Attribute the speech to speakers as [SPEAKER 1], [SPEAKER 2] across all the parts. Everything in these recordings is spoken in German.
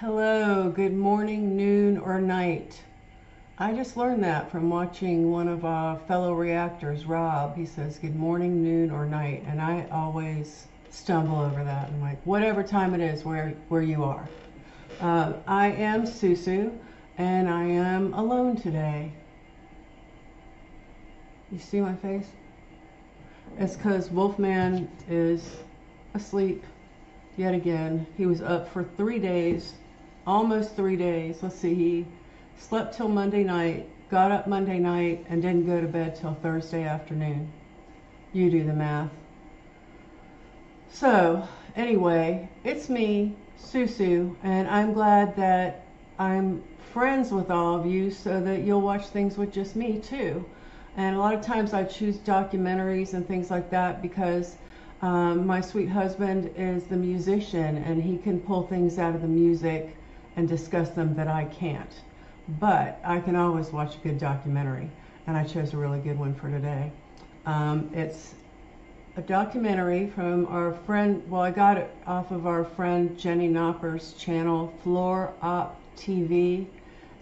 [SPEAKER 1] Hello, good morning, noon, or night. I just learned that from watching one of our fellow reactors, Rob. He says good morning, noon, or night, and I always stumble over that. I'm like, whatever time it is where, where you are. Uh, I am Susu, and I am alone today. You see my face? It's because Wolfman is asleep yet again. He was up for three days, almost three days. Let's see, he slept till Monday night, got up Monday night, and didn't go to bed till Thursday afternoon. You do the math. So, anyway, it's me, Susu, and I'm glad that I'm friends with all of you so that you'll watch things with just me too. And a lot of times I choose documentaries and things like that because um, my sweet husband is the musician and he can pull things out of the music and discuss them that I can't. But I can always watch a good documentary, and I chose a really good one for today. Um, it's a documentary from our friend, well, I got it off of our friend Jenny Knopper's channel, Floor Op TV,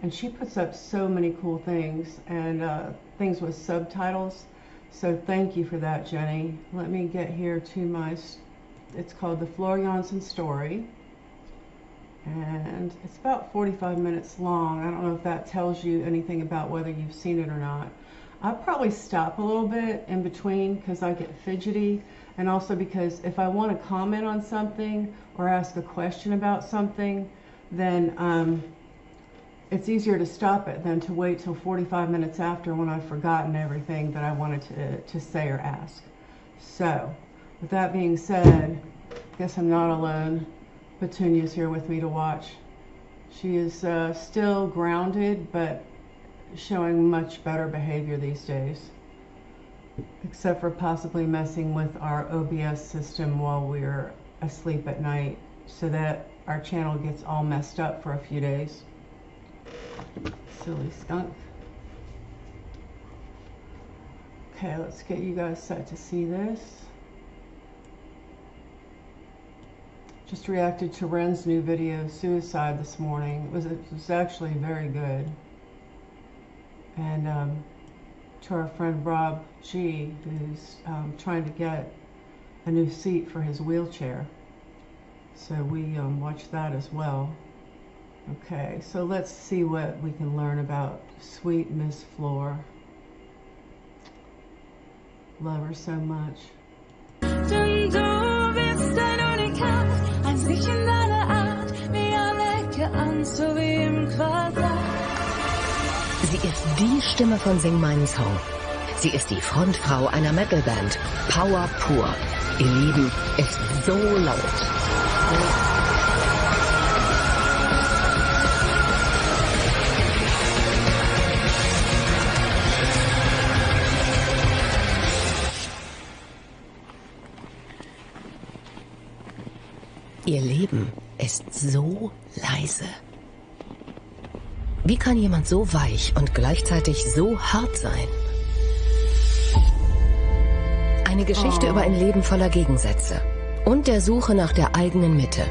[SPEAKER 1] and she puts up so many cool things and uh, things with subtitles. So thank you for that, Jenny. Let me get here to my, it's called The Floor Janssen Story. And it's about 45 minutes long. I don't know if that tells you anything about whether you've seen it or not. I'll probably stop a little bit in between because I get fidgety and also because if I want to comment on something or ask a question about something, then um, it's easier to stop it than to wait till 45 minutes after when I've forgotten everything that I wanted to, to say or ask. So, with that being said, I guess I'm not alone. Petunia's here with me to watch. She is uh, still grounded, but showing much better behavior these days, except for possibly messing with our OBS system while we're asleep at night so that our channel gets all messed up for a few days. Silly skunk. Okay, let's get you guys set to see this. Just reacted to Ren's new video, Suicide, this morning. It was, it was actually very good and um, to our friend Rob G, who's um, trying to get a new seat for his wheelchair. So we um, watched that as well. Okay, so let's see what we can learn about sweet Miss Floor. Love her so much. Unikat, in deiner Art, wie alle an, so wie im Quadrat.
[SPEAKER 2] Sie ist die Stimme von Sing meinen Song. Sie ist die Frontfrau einer Metalband. Power pur. Ihr Leben ist so laut. Ihr Leben ist so leise. Wie kann jemand so weich und gleichzeitig so hart sein? Eine Geschichte oh. über ein Leben voller Gegensätze und der Suche nach der eigenen Mitte.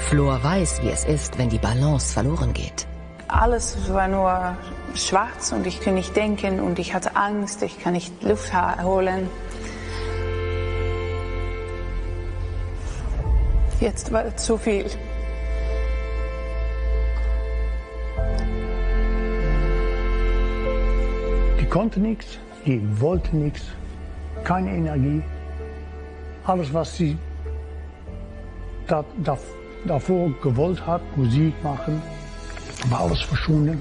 [SPEAKER 2] Flor weiß, wie es ist, wenn die Balance verloren geht.
[SPEAKER 3] Alles war nur schwarz und ich konnte nicht denken und ich hatte Angst, ich kann nicht Luft holen. Jetzt war es zu viel.
[SPEAKER 4] konnte nichts, die wollte nichts, keine Energie. Alles, was sie da, da, davor gewollt hat, Musik machen, war alles verschwunden.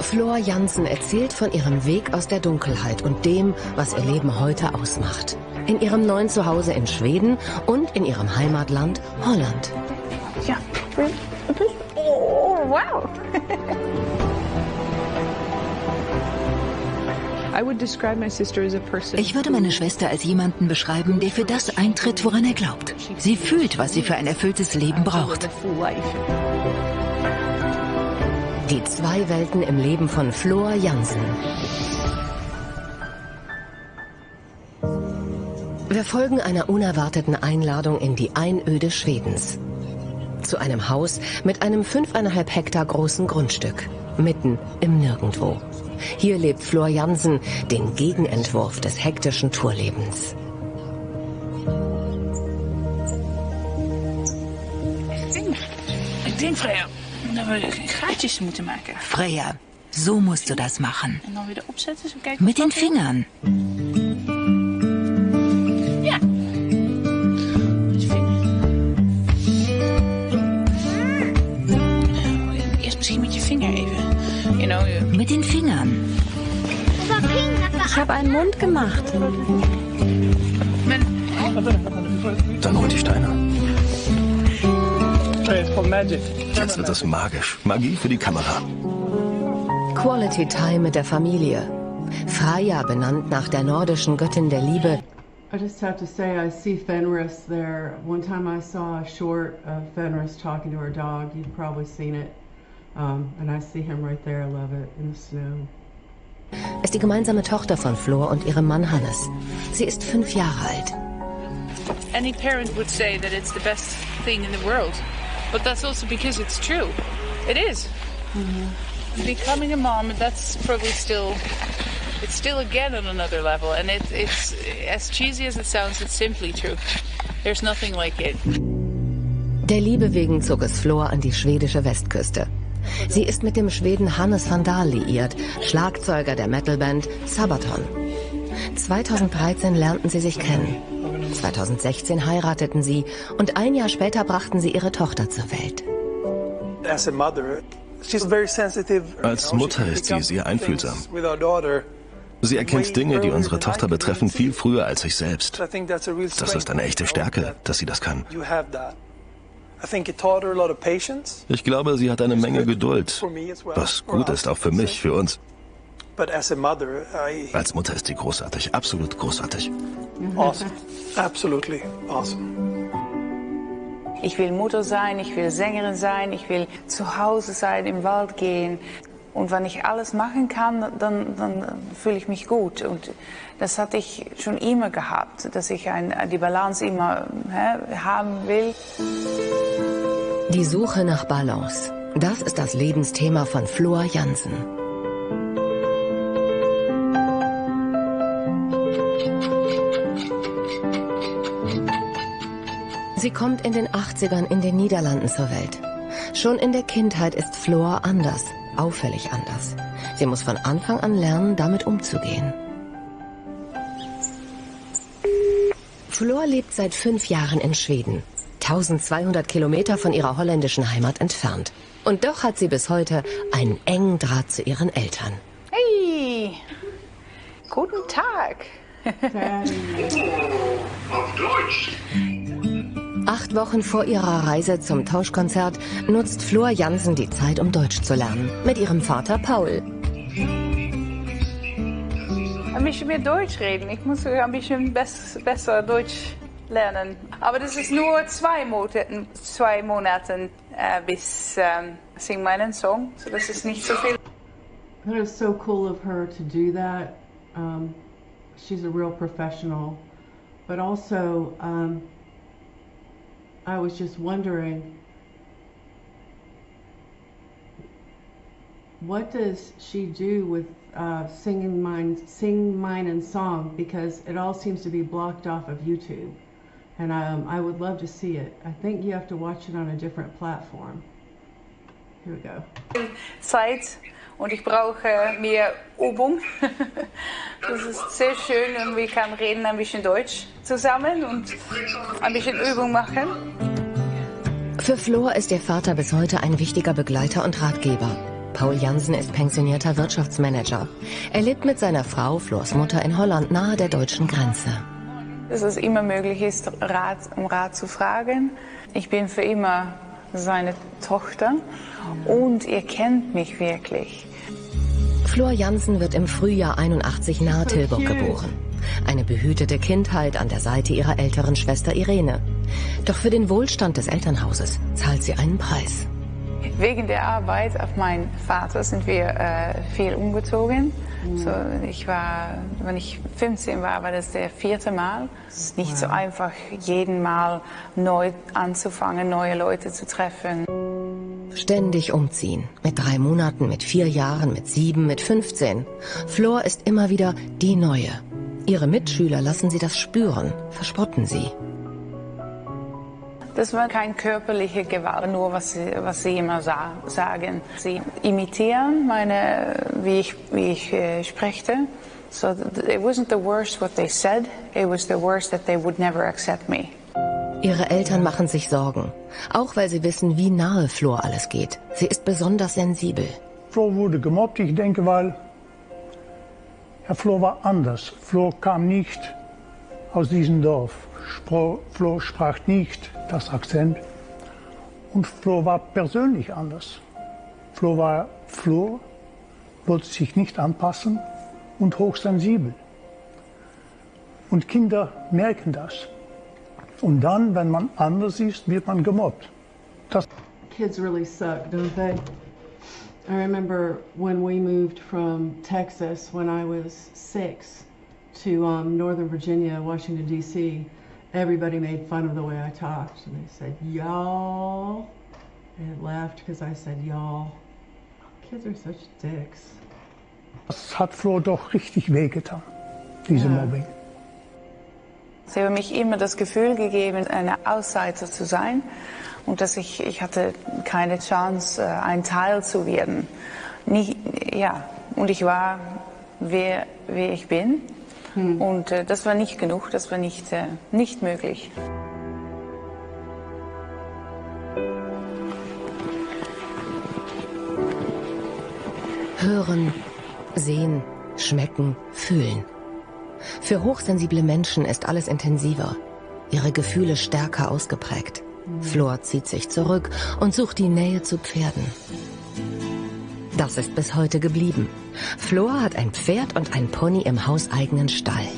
[SPEAKER 2] Flor Jansen erzählt von ihrem Weg aus der Dunkelheit und dem, was ihr Leben heute ausmacht. In ihrem neuen Zuhause in Schweden und in ihrem Heimatland Holland.
[SPEAKER 3] Ja, oh, wow.
[SPEAKER 5] Ich würde meine Schwester als jemanden beschreiben, der für das eintritt, woran er glaubt. Sie fühlt, was sie für ein erfülltes Leben braucht.
[SPEAKER 2] Die zwei Welten im Leben von Flor Jansen. Wir folgen einer unerwarteten Einladung in die Einöde Schwedens. zu einem Haus mit einem fünfeinhalb Hektar großen Grundstück, mitten im Nirgendwo. Hier lebt Flor Jansen, den Gegenentwurf des hektischen Tourlebens.
[SPEAKER 6] Ik denk, Freya, dat we gaatjes moeten maken.
[SPEAKER 5] Freya, so musst du das machen. Mit den. Fingern. Den Fingern.
[SPEAKER 7] Ich habe einen Mund gemacht.
[SPEAKER 8] Dann hol die Steine. Jetzt wird es magisch. Magie für die Kamera.
[SPEAKER 2] Quality Time mit der Familie. Freya, benannt nach der nordischen Göttin der Liebe,
[SPEAKER 1] I just have to say, I see Fenris there. One time I saw a short of Fenris talking to her dog. You've probably seen it. Um, and I see him right there. I love it in the snow.
[SPEAKER 2] ist die gemeinsame Tochter von Flor und ihrem Mann Hannes. Sie ist fünf Jahre alt.
[SPEAKER 6] Any parent would say that it's the best thing in the world. But that's also because it's true. It is. Becoming a mom, that's probably still, it's still again on another level. And it, it's, as cheesy as it sounds, it's simply true. There's nothing like it.
[SPEAKER 2] Der Liebe wegen zog es Flor an die schwedische Westküste. Sie ist mit dem Schweden Hannes van Dahl liiert, Schlagzeuger der Metalband Sabaton. 2013 lernten sie sich kennen. 2016 heirateten sie und ein Jahr später brachten sie ihre Tochter zur Welt.
[SPEAKER 8] Als Mutter ist sie sehr einfühlsam. Sie erkennt Dinge, die unsere Tochter betreffen, viel früher als ich selbst. Das ist eine echte Stärke, dass sie das kann. Ich glaube, sie hat eine Menge Geduld, was
[SPEAKER 9] for
[SPEAKER 8] gut ist, auch für mich, für uns.
[SPEAKER 9] But as a mother, I
[SPEAKER 8] Als Mutter ist sie großartig, absolut großartig.
[SPEAKER 9] awesome, absolutely awesome.
[SPEAKER 6] Ich will Mutter sein, ich will Sängerin sein, ich will zu Hause sein, im Wald gehen. Und wenn ich alles machen kann, dann, dann fühle ich mich gut. Und das hatte ich schon immer gehabt, dass ich ein, die Balance immer hä, haben will.
[SPEAKER 2] Die Suche nach Balance. Das ist das Lebensthema von Flor Jansen. Sie kommt in den 80ern in den Niederlanden zur Welt. Schon in der Kindheit ist Flor anders, auffällig anders. Sie muss von Anfang an lernen, damit umzugehen. Flor lebt seit fünf Jahren in Schweden, 1200 Kilometer von ihrer holländischen Heimat entfernt. Und doch hat sie bis heute einen engen Draht zu ihren Eltern.
[SPEAKER 6] Hey, guten Tag.
[SPEAKER 2] Acht Wochen vor ihrer Reise zum Tauschkonzert nutzt Flor Jansen die Zeit, um Deutsch zu lernen. Mit ihrem Vater Paul.
[SPEAKER 6] Ein bisschen mehr Deutsch reden. Ich muss ein bisschen bess besser Deutsch lernen. Aber das ist nur zwei Monate, zwei Monate äh, bis ähm, sing meinen Song. So das ist nicht so viel.
[SPEAKER 1] That is so cool of her to do that. Um, she's a real professional. But also, um, I was just wondering what does she do with uh, singing mine, sing mine and song? Because it all seems to be blocked off of YouTube, and um, I would love to see it. I think you have to watch it on a different platform. Here we go.
[SPEAKER 6] Zeit und ich brauche mehr Übung. Das ist sehr schön und wir können reden ein bisschen Deutsch zusammen und ein bisschen Übung machen.
[SPEAKER 2] Für Flor ist ihr Vater bis heute ein wichtiger Begleiter und Ratgeber. Paul Jansen ist pensionierter Wirtschaftsmanager. Er lebt mit seiner Frau, Flors Mutter, in Holland nahe der deutschen Grenze.
[SPEAKER 6] Dass es immer möglich ist, Rat, um Rat zu fragen. Ich bin für immer seine Tochter und er kennt mich wirklich.
[SPEAKER 2] Flor Jansen wird im Frühjahr 81 nahe Tilburg geboren. Eine behütete Kindheit an der Seite ihrer älteren Schwester Irene. Doch für den Wohlstand des Elternhauses zahlt sie einen Preis.
[SPEAKER 6] Wegen der Arbeit auf meinen Vater sind wir äh, viel umgezogen So, ich war, wenn ich 15 war, war das der vierte Mal. Es ist nicht so einfach, jeden Mal neu anzufangen, neue Leute zu treffen.
[SPEAKER 2] Ständig umziehen. Mit drei Monaten, mit vier Jahren, mit sieben, mit 15. Flor ist immer wieder die Neue. Ihre Mitschüler lassen sie das spüren, verspotten sie.
[SPEAKER 6] Das war kein körperliche Gewalt, nur was sie, was sie immer sa sagen. Sie imitieren meine, wie ich, wie ich äh, sprechte. So it wasn't the worst what they said, it was the worst that they would never accept me.
[SPEAKER 2] Ihre Eltern machen sich Sorgen, auch weil sie wissen, wie nahe Flor alles geht. Sie ist besonders sensibel.
[SPEAKER 4] Flor wurde gemobbt, ich denke, weil Herr Flor war anders. Flor kam nicht aus diesem Dorf. Flo sprach nicht das Akzent und Flo war persönlich anders. Flo war Flo, wollte sich nicht anpassen und hochsensibel. Und Kinder merken das. Und dann, wenn man anders ist, wird man gemobbt. Das
[SPEAKER 1] Kids really suck, don't they? I remember when we moved from Texas when I was six to um, Northern Virginia, Washington, D.C. everybody made fun of the way I talked. And they said, y'all. And laughed because I said, y'all. Kids are such dicks.
[SPEAKER 4] Das hat Flo doch richtig wehgetan, diese ja. Mobbing.
[SPEAKER 6] Sie haben mich immer das Gefühl gegeben, eine Außenseiter zu sein und dass ich, ich hatte keine Chance, äh, ein Teil zu werden. Nicht, ja, und ich war, wer, wer ich bin. Hm. Und äh, das war nicht genug, das war nicht, äh, nicht möglich.
[SPEAKER 2] Hören, sehen, schmecken, fühlen. Für hochsensible Menschen ist alles intensiver, ihre Gefühle stärker ausgeprägt. Flor zieht sich zurück und sucht die Nähe zu Pferden. Das ist bis heute geblieben. Flor hat ein Pferd und ein Pony im hauseigenen Stall.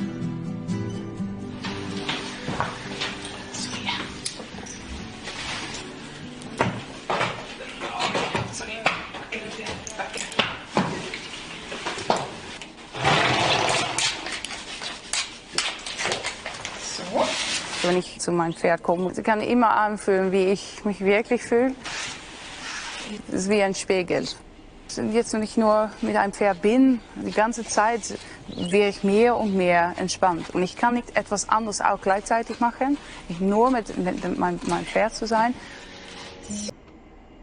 [SPEAKER 6] Meinem Pferd komme. Ich kann immer anfühlen, wie ich mich wirklich fühle. Es ist wie ein Spiegel jetzt wenn ich nur mit einem Pferd bin, die ganze Zeit wäre ich mehr und mehr entspannt. Und ich kann nicht etwas anderes auch gleichzeitig machen, nur mit, mit meinem, meinem Pferd zu sein.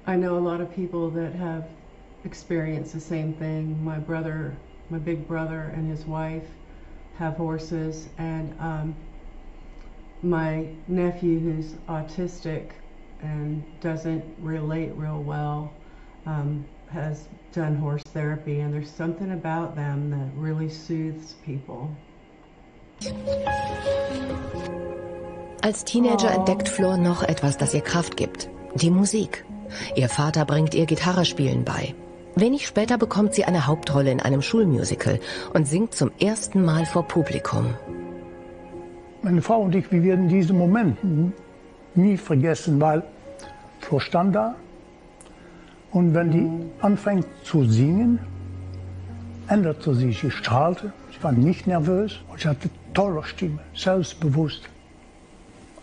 [SPEAKER 1] I know a lot of people that have experienced the same thing. My brother, my big brother and his wife have horses and um, my nephew who's autistic and doesn't relate real well um, has done horse therapy, and there's something about them that really soothes people.
[SPEAKER 2] Als Teenager entdeckt Flor noch etwas, das ihr Kraft gibt. Die Musik. Ihr Vater bringt ihr Gitarrespielen bei. Wenig später bekommt sie eine Hauptrolle in einem Schulmusical und singt zum ersten Mal vor Publikum.
[SPEAKER 4] Meine Frau und ich, wir werden diesen Moment nie vergessen, weil Flor stand da, und wenn die anfängt zu singen, änderte sie sich, strahlte. Ich war nicht nervös und ich hatte tolle Stimme, selbstbewusst.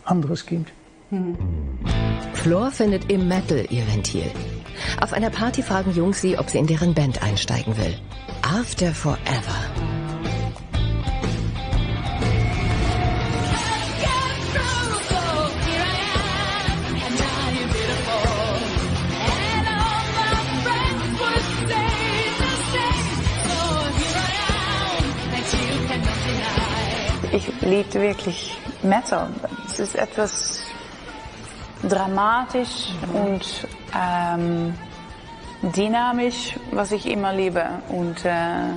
[SPEAKER 4] Anderes Kind.
[SPEAKER 2] Mhm. Flor findet im Metal ihr Ventil. Auf einer Party fragen Jungs sie, ob sie in deren Band einsteigen will. After Forever.
[SPEAKER 6] Ich liebte wirklich Metal. Es ist etwas dramatisch und ähm, dynamisch, was ich immer liebe. Und, äh, äh,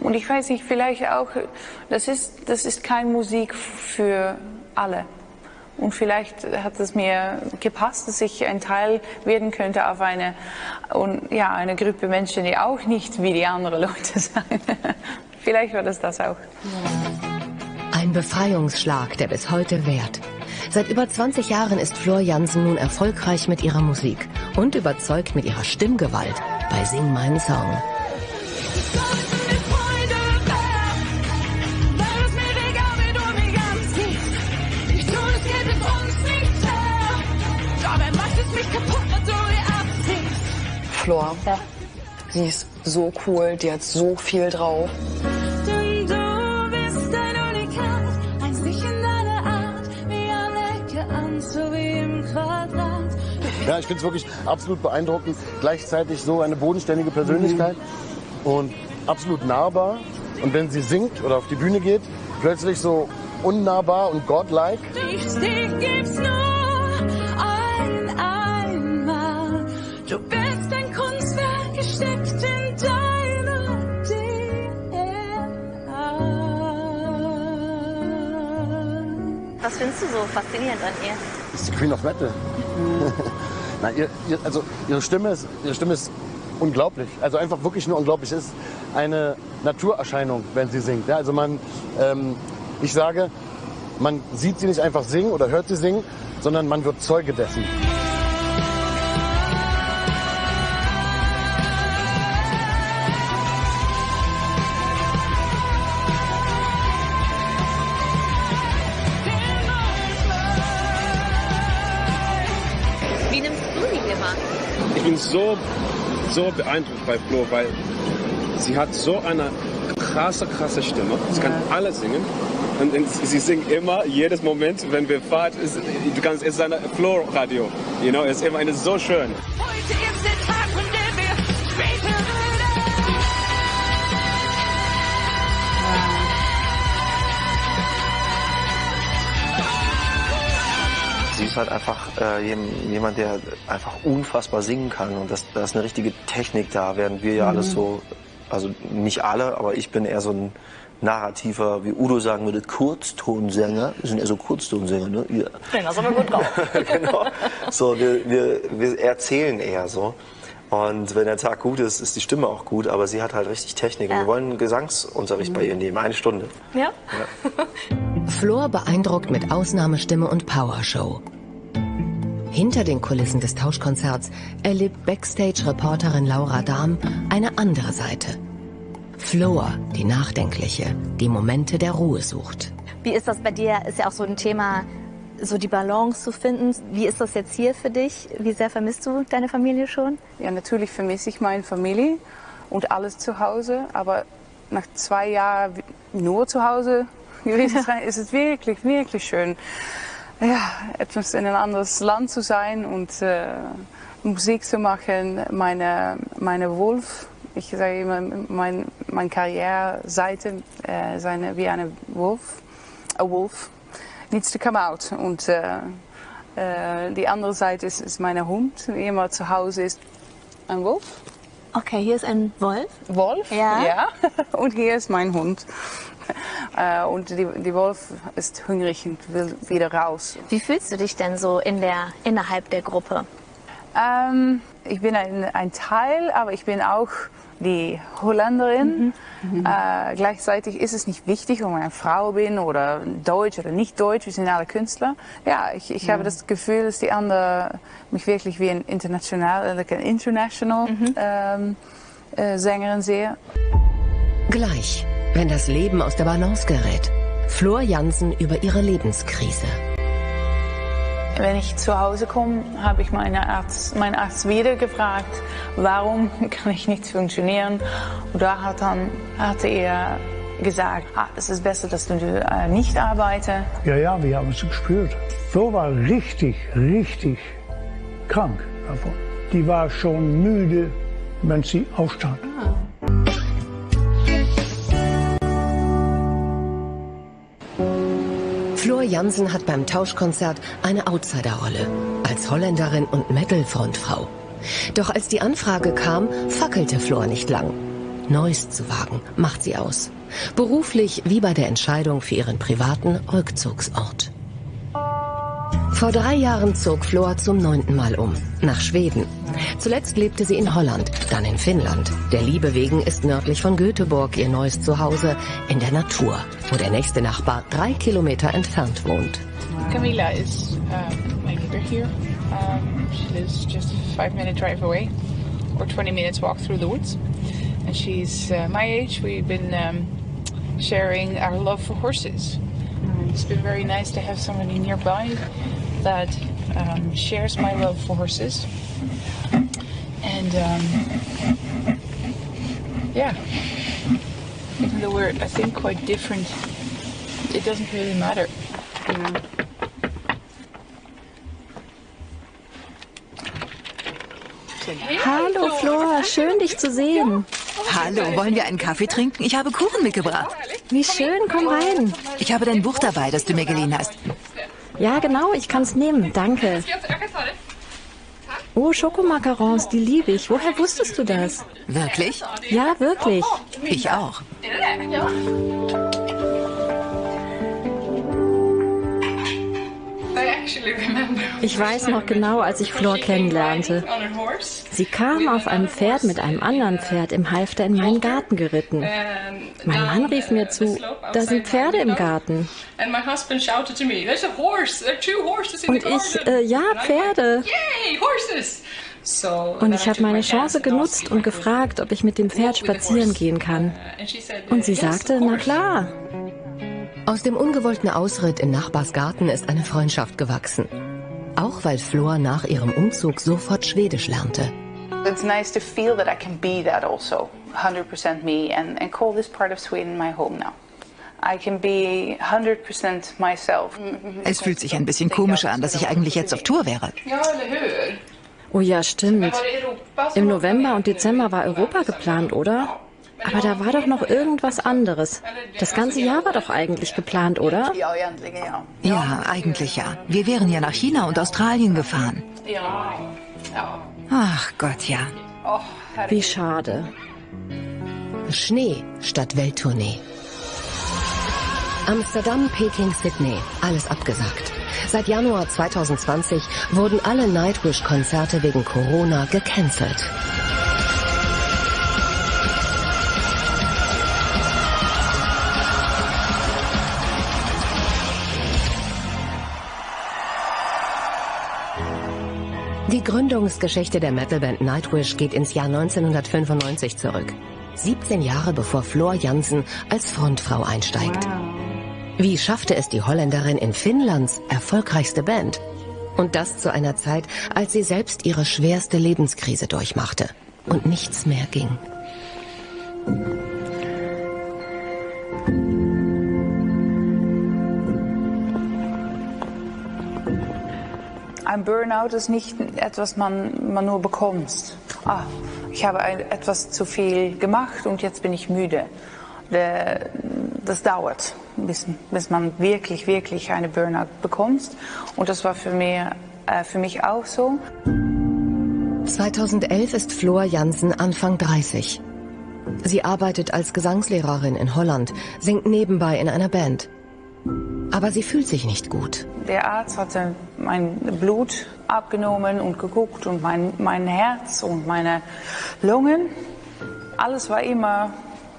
[SPEAKER 6] und ich weiß nicht, vielleicht auch, das ist, das ist keine Musik für alle. Und vielleicht hat es mir gepasst, dass ich ein Teil werden könnte auf eine, und, ja, eine Gruppe Menschen, die auch nicht wie die anderen Leute sind. Vielleicht war das das auch.
[SPEAKER 2] Ein Befreiungsschlag, der bis heute währt. Seit über 20 Jahren ist Flor Jansen nun erfolgreich mit ihrer Musik und überzeugt mit ihrer Stimmgewalt bei Sing meinen Song.
[SPEAKER 10] Flor. Ja. Sie ist so cool, die hat so viel drauf.
[SPEAKER 11] Ja, ich finde es wirklich absolut beeindruckend. Gleichzeitig so eine bodenständige Persönlichkeit mhm. und absolut nahbar. Und wenn sie singt oder auf die Bühne geht, plötzlich so unnahbar und godlike. Dich, dich gibt's nur.
[SPEAKER 7] Findest du so faszinierend an ihr?
[SPEAKER 11] Das ist die Queen of Metal. Mhm. Nein, ihr, ihr, also ihre Stimme, ist, ihre Stimme ist unglaublich. Also einfach wirklich nur unglaublich. Es ist eine Naturerscheinung, wenn sie singt. Ja, also man, ähm, ich sage, man sieht sie nicht einfach singen oder hört sie singen, sondern man wird Zeuge dessen.
[SPEAKER 12] So, so beeindruckt bei Flo, weil sie hat so eine krasse, krasse Stimme. Sie kann alles singen. Und sie singt immer, jedes Moment, wenn wir fahren, ist, du kannst, es ist ein Flo-Radio. You know, es ist immer eine so schön.
[SPEAKER 13] Ist halt einfach äh, jemand, der einfach unfassbar singen kann und das, da ist eine richtige Technik da, während wir ja mhm. alles so, also nicht alle, aber ich bin eher so ein narrativer, wie Udo sagen würde, Kurztonsänger. Wir sind eher so Kurztonsänger, ne? Ja,
[SPEAKER 7] das haben wir gut drauf.
[SPEAKER 13] genau. So, wir, wir, wir erzählen eher so. Und wenn der Tag gut ist, ist die Stimme auch gut, aber sie hat halt richtig Technik. Ja. Wir wollen Gesangsunterricht mhm. bei ihr nehmen, eine Stunde.
[SPEAKER 7] Ja.
[SPEAKER 2] ja. Flor beeindruckt mit Ausnahmestimme und Powershow. Hinter den Kulissen des Tauschkonzerts erlebt Backstage-Reporterin Laura Dahm eine andere Seite. Floor, die Nachdenkliche, die Momente der Ruhe sucht.
[SPEAKER 7] Wie ist das bei dir? Ist ja auch so ein Thema, so die Balance zu finden. Wie ist das jetzt hier für dich? Wie sehr vermisst du deine Familie schon?
[SPEAKER 6] Ja, natürlich vermisse ich meine Familie und alles zu Hause. Aber nach zwei Jahren nur zu Hause gewesen sein, ist es wirklich, wirklich schön ja, etwas in ein anderes Land zu sein und äh, Musik zu machen, meine, meine Wolf, ich sage immer, mein, meine Karriereseite äh, ist eine, wie eine Wolf, a Wolf, needs to come out. Und äh, äh, die andere Seite ist, ist meine Hund, wie immer zu Hause ist ein Wolf.
[SPEAKER 7] Okay, hier ist ein Wolf.
[SPEAKER 6] Wolf, ja. ja. Und hier ist mein Hund. Äh, und die, die Wolf ist hungrig und will wieder raus.
[SPEAKER 7] Wie fühlst du dich denn so in der, innerhalb der Gruppe?
[SPEAKER 6] Ähm, ich bin ein, ein, Teil, aber ich bin auch die Holländerin. Mhm. Mhm. Äh, gleichzeitig ist es nicht wichtig, ob ich eine Frau bin oder Deutsch oder nicht Deutsch. Wir sind alle Künstler. Ja, ich, ich mhm. habe das Gefühl, dass die anderen mich wirklich wie ein international, like ein international mhm. ähm, äh, Sängerin sehen.
[SPEAKER 2] Gleich wenn das Leben aus der Balance gerät. Flor Jansen über ihre Lebenskrise.
[SPEAKER 6] Wenn ich zu Hause komme, habe ich meine Arzt, meinen Arzt wieder gefragt, warum kann ich nicht funktionieren. Und da hat dann, hatte er gesagt, ah, es ist besser, dass du äh, nicht arbeitest.
[SPEAKER 4] Ja, ja, wir haben es gespürt. Flo war richtig, richtig krank davon. Die war schon müde, wenn sie aufstand. Ah.
[SPEAKER 2] Jansen hat beim Tauschkonzert eine Outsiderrolle als Holländerin und Metal-Frontfrau. Doch als die Anfrage kam, fackelte Flor nicht lang. Neues zu wagen macht sie aus. Beruflich wie bei der Entscheidung für ihren privaten Rückzugsort. Vor drei Jahren zog Flor zum neunten Mal um, nach Schweden. Zuletzt lebte sie in Holland, dann in Finnland. Der Liebe wegen ist nördlich von Göteborg ihr neues Zuhause in der Natur, wo der nächste Nachbar drei Kilometer entfernt wohnt.
[SPEAKER 3] Camila is uh, my neighbor here. Um, she lives just a five minute drive away or 20 minutes walk through the woods. and she's uh, my age. We've been um, sharing our love for horses. It's been very nice to have somebody nearby that um, shares my love for horses. And um, yeah, even though we're, I think, quite different, it doesn't really matter. You know?
[SPEAKER 7] Hallo Flora, schön dich zu sehen.
[SPEAKER 5] Hallo, wollen wir einen Kaffee trinken? Ich habe Kuchen mitgebracht.
[SPEAKER 7] Wie schön, komm rein.
[SPEAKER 5] Ich habe dein Buch dabei, das du mir geliehen hast.
[SPEAKER 7] Ja, genau, ich kann's nehmen, danke. Oh, Schokomacarons, die liebe ich. Woher wusstest du das?
[SPEAKER 5] Wirklich?
[SPEAKER 7] Ja, wirklich.
[SPEAKER 5] Ich auch.
[SPEAKER 7] Ich weiß noch genau, als ich Flor kennenlernte. Sie kam auf einem Pferd mit einem anderen Pferd im Halfter in meinen Garten geritten. Mein Mann rief mir zu, da sind Pferde im Garten. Und ich, äh, ja, Pferde. Und ich habe meine Chance genutzt und gefragt, ob ich mit dem Pferd spazieren gehen kann. Und sie sagte, na klar.
[SPEAKER 2] Aus dem ungewollten Ausritt im Nachbarsgarten ist eine Freundschaft gewachsen. Auch weil Flor nach ihrem Umzug sofort Schwedisch lernte.
[SPEAKER 6] It's nice to feel that I can be that also, 100% me, and, and call this part of Sweden my home now. I can be 100% myself.
[SPEAKER 5] Es fühlt sich ein bisschen komisch an, dass ich eigentlich jetzt auf Tour wäre.
[SPEAKER 7] Oh ja, stimmt. Im November und Dezember war Europa geplant, oder? Aber da war doch noch irgendwas anderes. Das ganze Jahr war doch eigentlich geplant, oder?
[SPEAKER 6] Ja,
[SPEAKER 5] eigentlich ja. Wir wären ja nach China und Australien gefahren. Ach Gott, ja.
[SPEAKER 7] Wie schade.
[SPEAKER 2] Schnee statt Welttournee. Amsterdam, Peking, Sydney, alles abgesagt. Seit Januar 2020 wurden alle Nightwish-Konzerte wegen Corona gecancelt. Die Gründungsgeschichte der Metalband Nightwish geht ins Jahr 1995 zurück. 17 Jahre bevor Floor Jansen als Frontfrau einsteigt. Wie schaffte es die Holländerin in Finnlands erfolgreichste Band? Und das zu einer Zeit, als sie selbst ihre schwerste Lebenskrise durchmachte und nichts mehr ging.
[SPEAKER 6] Ein Burnout ist nicht etwas, man, man nur bekommt. Ah, ich habe etwas zu viel gemacht und jetzt bin ich müde. Der, das dauert, bis, bis man wirklich, wirklich eine Burnout bekommt. Und das war für mich, äh, für mich auch so.
[SPEAKER 2] 2011 ist Floor Jansen Anfang 30. Sie arbeitet als Gesangslehrerin in Holland, singt nebenbei in einer Band. Aber sie fühlt sich nicht gut.
[SPEAKER 6] Der Arzt hatte mein Blut abgenommen und geguckt und mein, mein Herz und meine Lungen. Alles war immer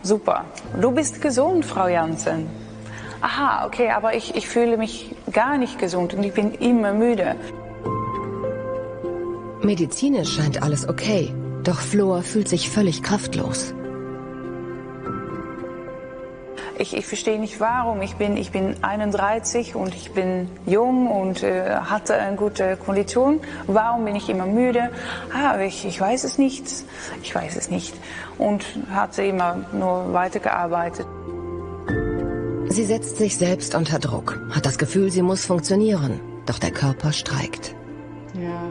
[SPEAKER 6] super. Du bist gesund, Frau Jansen. Aha, okay, aber ich, ich fühle mich gar nicht gesund und ich bin immer müde.
[SPEAKER 2] Medizinisch scheint alles okay, doch Floor fühlt sich völlig kraftlos.
[SPEAKER 6] Ich, ich verstehe nicht warum. Ich bin, ich bin 31 und ich bin jung und äh, hatte eine gute Kondition. Warum bin ich immer müde? Ah, ich, ich weiß es nicht. Ich weiß es nicht. Und hatte immer nur weitergearbeitet.
[SPEAKER 2] Sie setzt sich selbst unter Druck, hat das Gefühl, sie muss funktionieren, doch der Körper streikt.
[SPEAKER 1] Ja.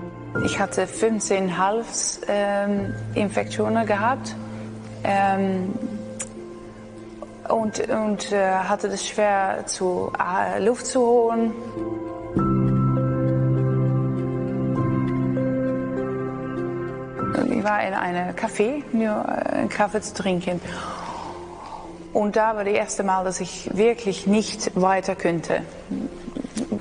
[SPEAKER 6] Ich hatte 15 Halsinfektionen gehabt. Ähm, und, und äh, hatte es schwer, zu, äh, Luft zu holen. Ich war in einem Café, nur äh, einen Kaffee zu trinken. Und da war das erste Mal, dass ich wirklich nicht weiter könnte.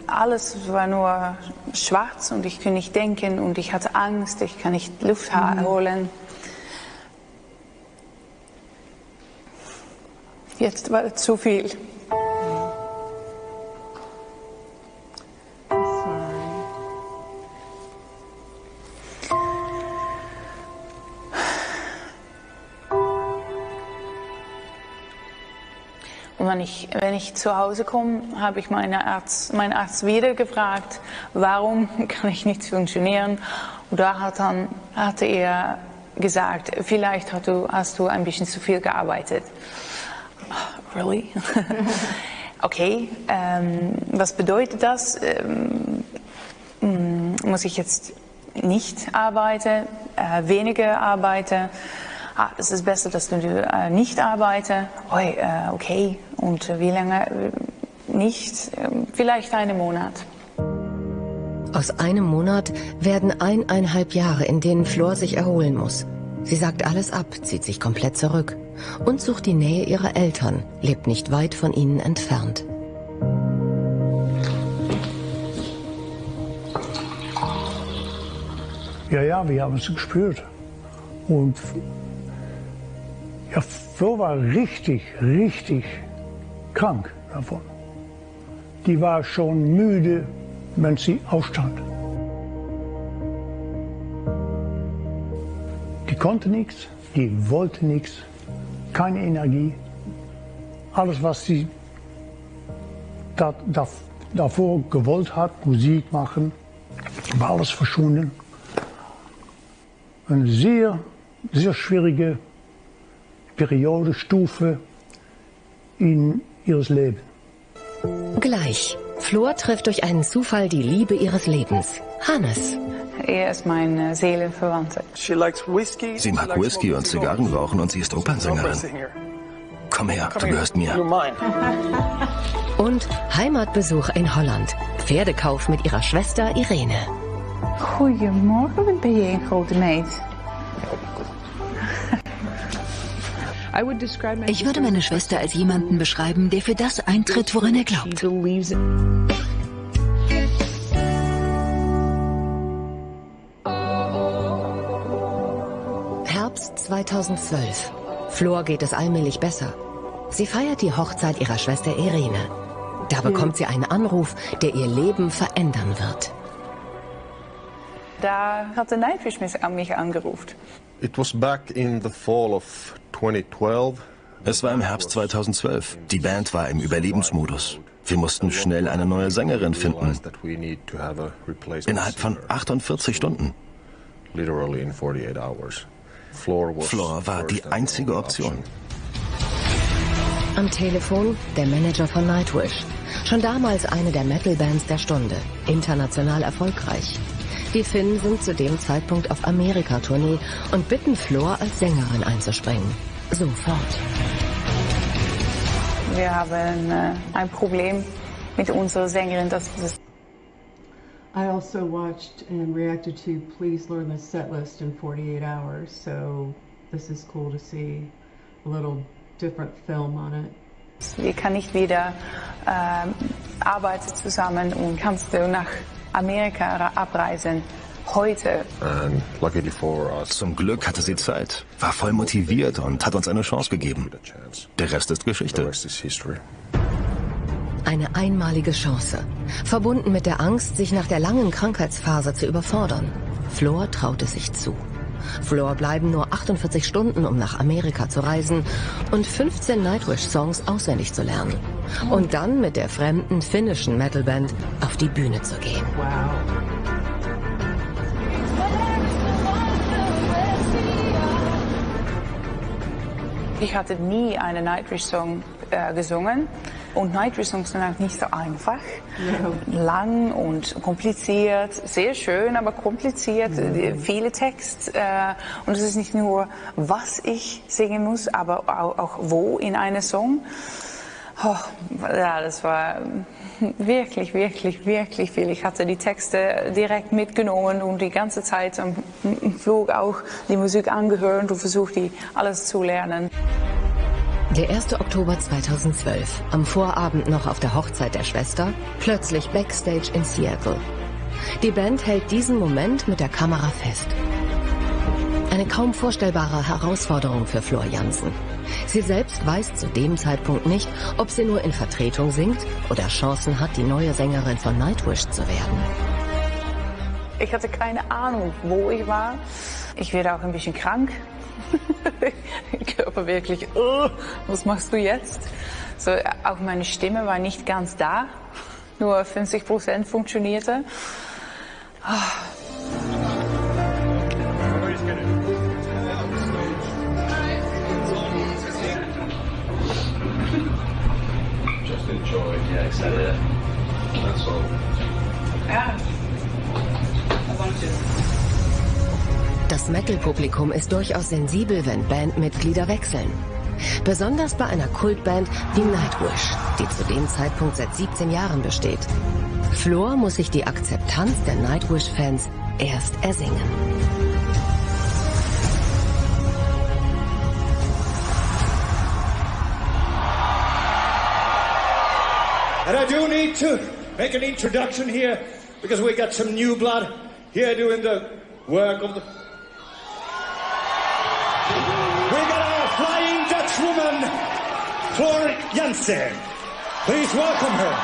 [SPEAKER 6] Alles war nur schwarz und ich konnte nicht denken und ich hatte Angst, ich kann nicht Luft holen. Jetzt war zu viel. Und wenn ich, wenn ich zu Hause komme, habe ich meine Arzt, meinen Arzt wieder gefragt, warum kann ich nicht funktionieren. Und da hat dann, hatte er gesagt, vielleicht hast du, hast du ein bisschen zu viel gearbeitet. Really? okay, ähm, was bedeutet das? Ähm, muss ich jetzt nicht arbeiten, äh, weniger arbeiten? Ah, es ist besser, dass du äh, nicht arbeitest. Oh, äh, okay, und wie lange nicht? Ähm, vielleicht einen Monat.
[SPEAKER 2] Aus einem Monat werden eineinhalb Jahre, in denen Flor sich erholen muss. Sie sagt alles ab, zieht sich komplett zurück und sucht die Nähe ihrer Eltern, lebt nicht weit von ihnen entfernt.
[SPEAKER 4] Ja, ja, wir haben es gespürt. Und ja, Flo war richtig, richtig krank davon. Die war schon müde, wenn sie aufstand. Die konnte nichts, die wollte nichts, keine Energie. Alles, was sie da, da, davor gewollt hat, Musik machen, war alles verschwunden. Eine sehr, sehr schwierige Periode, Stufe in ihres Lebens.
[SPEAKER 2] Gleich. Flor trifft durch einen Zufall die Liebe ihres Lebens. Hannes.
[SPEAKER 6] Er ist mein Seelenverwandter.
[SPEAKER 8] Sie mag Whisky und Zigarren rauchen und sie ist Opernsängerin. Komm her, du gehörst mir.
[SPEAKER 2] Und Heimatbesuch in Holland. Pferdekauf mit ihrer Schwester Irene.
[SPEAKER 6] Goedemorgen, ben je een grote meid?
[SPEAKER 5] Ich würde meine Schwester als jemanden beschreiben, der für das eintritt, woran er glaubt.
[SPEAKER 2] 2012. Flor geht es allmählich besser. Sie feiert die Hochzeit ihrer Schwester Irene. Da bekommt sie einen Anruf, der ihr Leben verändern wird.
[SPEAKER 6] Da hat der Nightwish mich angerufen.
[SPEAKER 14] It was back in the fall of 2012.
[SPEAKER 8] Es war im Herbst 2012. Die Band war im Überlebensmodus. Wir mussten schnell eine neue Sängerin finden. Innerhalb von 48 Stunden. Floor war die einzige Option.
[SPEAKER 2] Am Telefon der Manager von Nightwish. Schon damals eine der Metal-Bands der Stunde. International erfolgreich. Die Finnen sind zu dem Zeitpunkt auf Amerika-Tournee und bitten Flor als Sängerin einzuspringen. Sofort.
[SPEAKER 6] Wir haben äh, ein Problem mit unserer Sängerin, dass das
[SPEAKER 1] I also watched and reacted to Please Learn the Set List in 48 Hours, so this is cool to see a little different film on it.
[SPEAKER 6] Wir kann nicht wieder äh, arbeiten zusammen und kannst du nach Amerika abreisen. Heute.
[SPEAKER 8] Zum Glück hatte sie Zeit, war voll motiviert und hat uns eine Chance gegeben. Der Rest ist Geschichte.
[SPEAKER 2] Eine einmalige Chance, verbunden mit der Angst, sich nach der langen Krankheitsphase zu überfordern. Flor traute sich zu. Flor bleiben nur 48 Stunden, um nach Amerika zu reisen und 15 Nightwish-Songs auswendig zu lernen. Und dann mit der fremden finnischen Metalband auf die Bühne zu gehen.
[SPEAKER 6] Ich hatte nie einen Nightwish-Song äh, gesungen. Und Nightwish-Songs sind auch nicht so einfach. Ja. Lang und kompliziert. Sehr schön, aber kompliziert. Mhm. Viele Texte. Äh, und es ist nicht nur, was ich singen muss, aber auch, wo in einem Song. Oh, ja, das war wirklich, wirklich, wirklich viel. Ich hatte die Texte direkt mitgenommen und die ganze Zeit am Flug auch die Musik angehört und versucht, die alles zu lernen.
[SPEAKER 2] Der 1. Oktober 2012, am Vorabend noch auf der Hochzeit der Schwester, plötzlich Backstage in Seattle. Die Band hält diesen Moment mit der Kamera fest. Eine kaum vorstellbare Herausforderung für Flor Jansen. Sie selbst weiß zu dem Zeitpunkt nicht, ob sie nur in Vertretung singt oder Chancen hat, die neue Sängerin von Nightwish zu werden.
[SPEAKER 6] Ich hatte keine Ahnung, wo ich war. Ich werde auch ein bisschen krank. Körper wirklich, oh, was machst du jetzt? So, auch meine Stimme war nicht ganz da. Nur 50 Prozent funktionierte. Oh.
[SPEAKER 15] Enjoy. Yeah, exactly.
[SPEAKER 2] Das Metal-Publikum ist durchaus sensibel, wenn Bandmitglieder wechseln. Besonders bei einer Kultband wie Nightwish, die zu dem Zeitpunkt seit 17 Jahren besteht. Floor muss sich die Akzeptanz der Nightwish-Fans erst ersingen.
[SPEAKER 16] And I do need to make an introduction here because we got some new blood here doing the work of the. Flor Jansen. Please welcome her.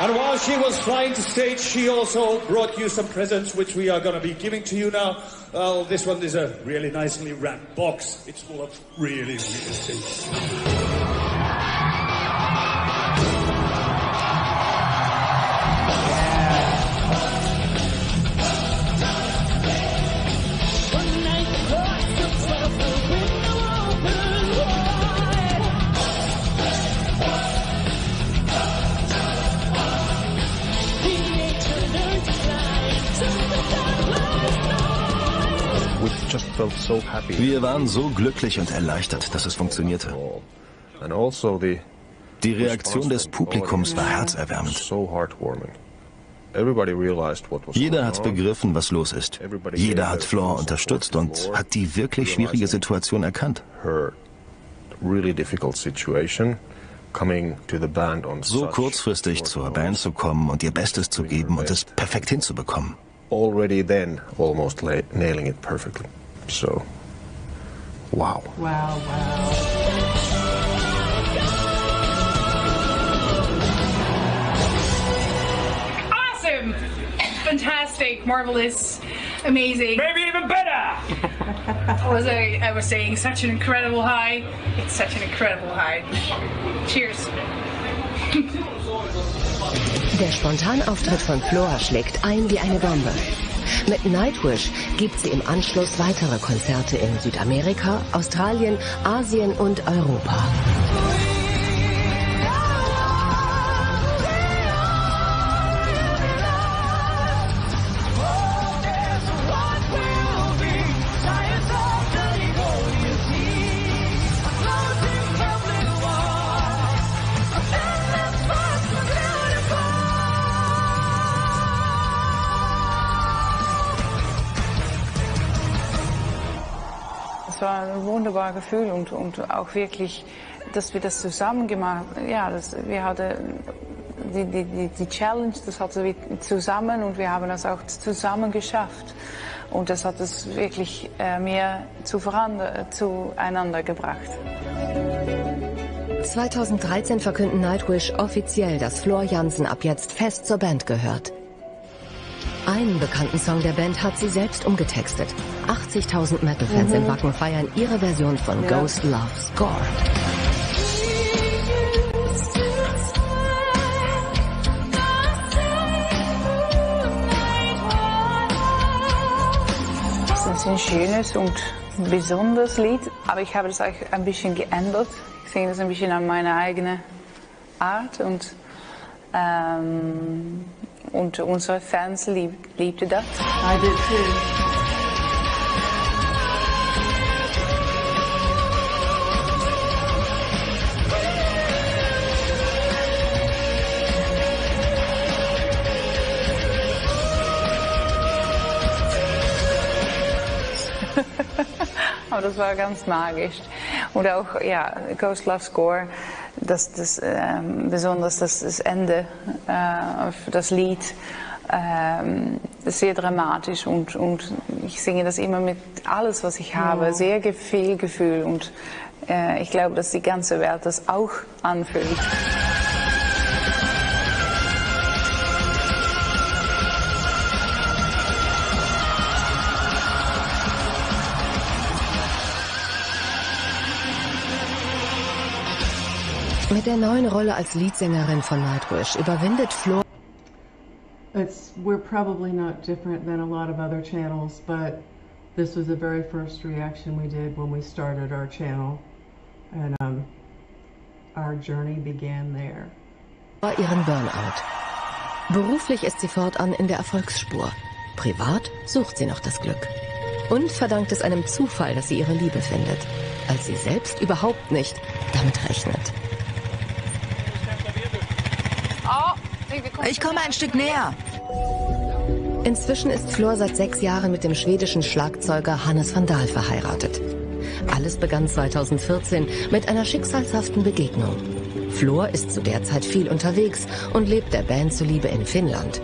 [SPEAKER 16] And while she was flying to stage, she also brought you some presents, which we are going to be giving to you now. Well, this one is a really nicely wrapped box. It's full of really, really things.
[SPEAKER 8] Wir waren so glücklich und erleichtert, dass es funktionierte.
[SPEAKER 14] And also the
[SPEAKER 8] Die Reaktion des Publikums war herzerwärmend.
[SPEAKER 14] so heartwarming. Everybody realized what was
[SPEAKER 8] Jeder
[SPEAKER 14] going
[SPEAKER 8] hat
[SPEAKER 14] on.
[SPEAKER 8] begriffen, was los ist. Jeder hat Floor unterstützt und hat die wirklich schwierige Situation erkannt.
[SPEAKER 14] her really difficult situation coming to the band on
[SPEAKER 8] So kurzfristig zur Band zu kommen und ihr Bestes zu geben und es perfekt hinzubekommen.
[SPEAKER 14] already then almost nailing it perfectly. So, wow.
[SPEAKER 1] Wow, wow.
[SPEAKER 3] Awesome! Fantastic, marvelous, amazing. Maybe even better! was I, I was saying, such an incredible high. It's such an incredible high. Cheers.
[SPEAKER 2] Der Spontanauftritt von Flora schlägt ein wie eine Bombe. Mit Nightwish gibt sie im Anschluss weitere Konzerte in Südamerika, Australien, Asien und Europa.
[SPEAKER 6] Gefühl und, und auch wirklich, dass wir das zusammen gemacht Ja, das, wir hatten die, die, die, die Challenge, das hatten wir zusammen und wir haben das auch zusammen geschafft. Und das hat es wirklich äh, mehr zueinander gebracht.
[SPEAKER 2] 2013 verkünden Nightwish offiziell, dass Floor Jansen ab jetzt fest zur Band gehört. Einen bekannten Song der Band hat sie selbst umgetextet. 80.000 Metal-Fans
[SPEAKER 1] Mhm.
[SPEAKER 2] in Wacken feiern ihre Version von
[SPEAKER 1] Ja.
[SPEAKER 2] Ghost Love Score.
[SPEAKER 6] Das ist ein schönes und besonderes Lied, aber ich habe das auch ein bisschen geändert. Ich singe das ein bisschen an meine eigene Art und, ähm, und unsere Fans lieb, liebten das.
[SPEAKER 1] I did too.
[SPEAKER 6] Aber das war ganz magisch. Und auch, ja, Ghost Love Score, das, das, ähm, besonders das, das Ende, äh, das Lied, ähm, sehr dramatisch und, und ich singe das immer mit alles, was ich habe,
[SPEAKER 1] Ja.
[SPEAKER 6] sehr viel Gefühl und äh, ich glaube, dass die ganze Welt das auch anfühlt.
[SPEAKER 2] Der neuen Rolle als Leadsängerin von Nightwish überwindet Flo
[SPEAKER 1] It's we're probably not different than a lot of other channels, but this was the very first reaction we did when we started our channel, and um, our journey began there.
[SPEAKER 2] ihren Burnout. Beruflich ist sie fortan in der Erfolgsspur. Privat sucht sie noch das Glück. Und verdankt es einem Zufall, dass sie ihre Liebe findet, als sie selbst überhaupt nicht damit rechnet.
[SPEAKER 5] Ich komme ein Stück näher.
[SPEAKER 2] Inzwischen ist Flor seit sechs Jahren mit dem schwedischen Schlagzeuger Hannes van Dahl verheiratet. Alles begann 2014 mit einer schicksalshaften Begegnung. Flor ist zu der Zeit viel unterwegs und lebt der Band zuliebe in Finnland.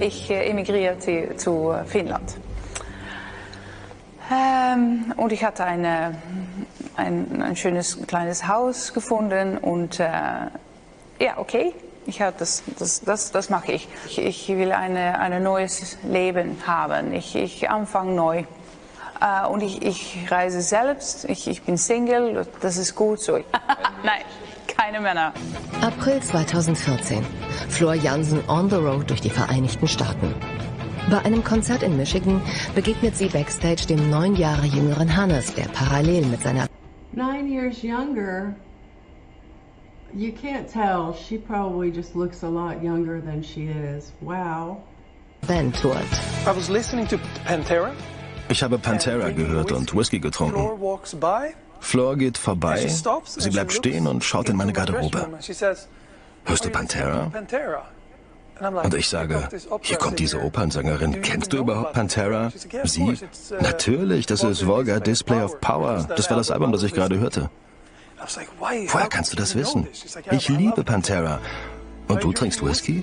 [SPEAKER 6] Ich äh, emigrierte zu Finnland. Ähm, und ich hatte eine, ein, ein schönes kleines Haus gefunden und äh, ja, okay, ich hab das, das, das, das mache ich. ich. Ich will eine, ein neues Leben haben. Ich, ich anfange neu. Äh, und ich, ich reise selbst. Ich, ich bin Single. Das ist gut so. Nein, keine Männer.
[SPEAKER 2] April 2014. Flor Jansen on the road durch die Vereinigten Staaten. Bei einem Konzert in Michigan begegnet sie backstage dem neun Jahre jüngeren Hannes, der parallel mit seiner
[SPEAKER 1] Nine years younger. You can't tell. She probably just looks a lot younger than she is. Wow.
[SPEAKER 2] Band tourt.
[SPEAKER 9] I was listening to Pantera.
[SPEAKER 8] Ich habe Pantera gehört und Whisky getrunken.
[SPEAKER 9] Floor walks by.
[SPEAKER 8] Flor geht vorbei, sie bleibt stehen und schaut in meine Garderobe. Hörst du Pantera? Und ich sage, hier kommt diese Opernsängerin. Kennst du überhaupt Pantera? Sie? Natürlich, das ist Volga Display of Power. Das war das Album, das ich gerade hörte.
[SPEAKER 9] I was like, why?
[SPEAKER 8] Woher kannst du das wissen? Ich liebe Pantera. Und du trinkst Whisky?